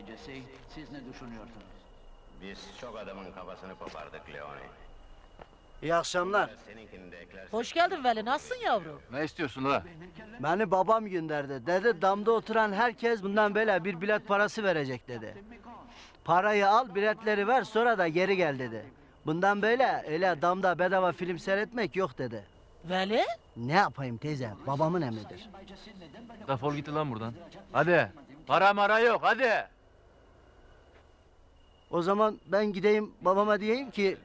Jesse. Siz ne düşünüyorsunuz? Biz çok adamın kafasını kopardık Leone. İyi akşamlar. Hoş geldin Veli. Nasılsın yavrum? Ne istiyorsun la? Beni babam gönderdi. Dedi damda oturan herkes bundan böyle bir bilet parası verecek dedi. Parayı al biletleri ver sonra da geri gel dedi. Bundan böyle öyle damda bedava film seyretmek yok dedi. Veli? Ne yapayım teyze babamın emridir. Defol git lan buradan. Hadi. Para mara yok hadi. O zaman ben gideyim babama diyeyim ki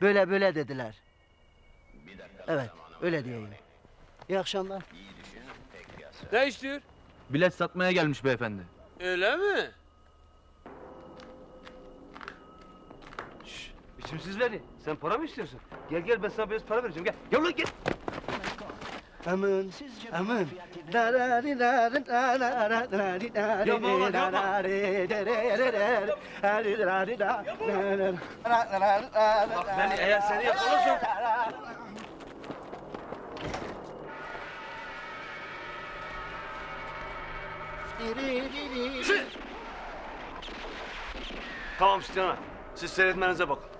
böyle böyle dediler. Evet öyle diyeyim. İyi akşamlar. Ne istiyor? Bilet satmaya gelmiş beyefendi. Öyle mi? Biçimsiz veri. Sen para mı istiyorsun? Gel gel ben sana biraz para vereceğim gel. Gel lan gel. Aman, aman. Bak beni eğer seni yakalarsam... Tamam Sinan Siz seyretmenize bakın.